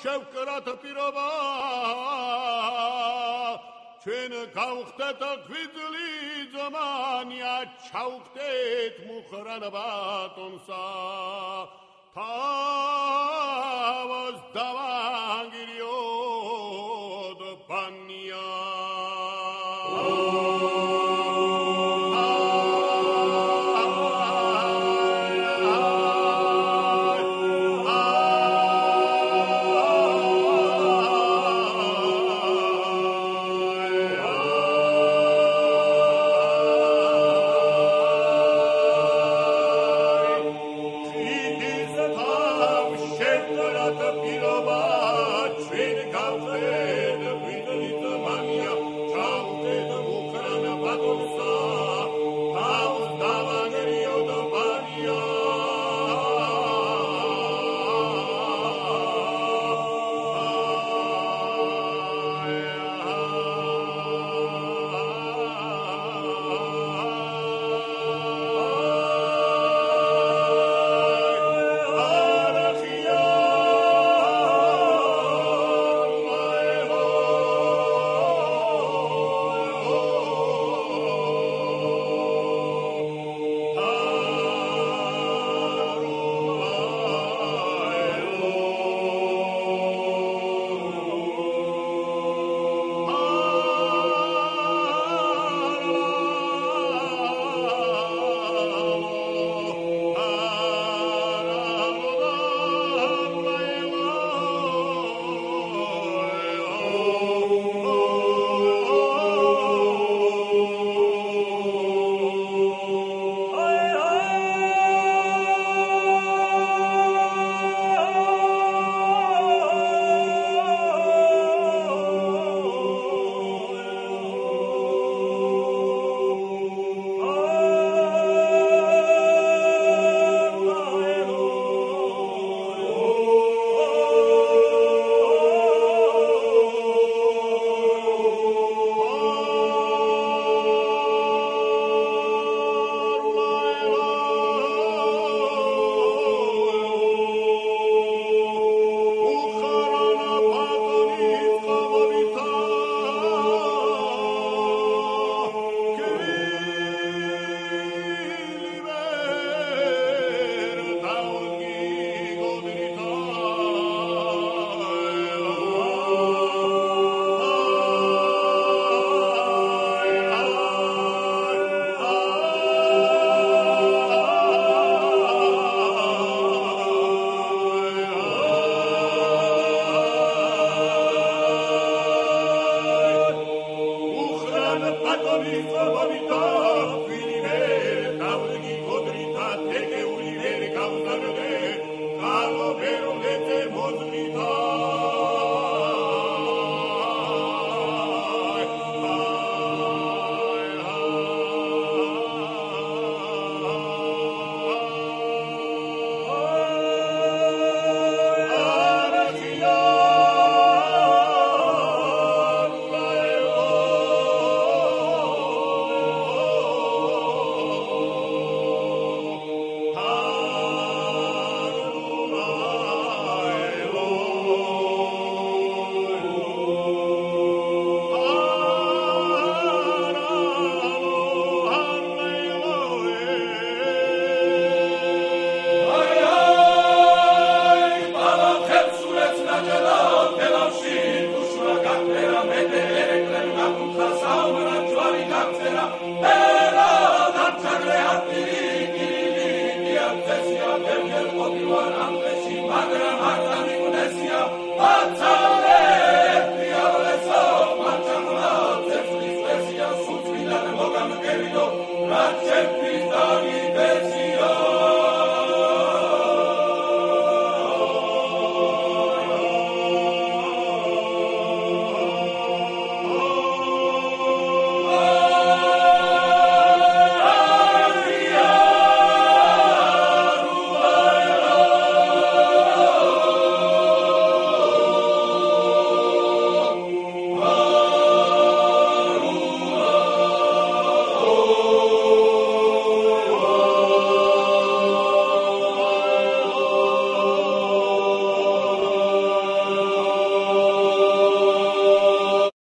შევკრათ პირობა. ჩვენ გავხდეთ გვიძლი ზმანია ჩავხდეთ მუხრან ბატონსა. თავს დავანგირიოდ lo Magra, magra,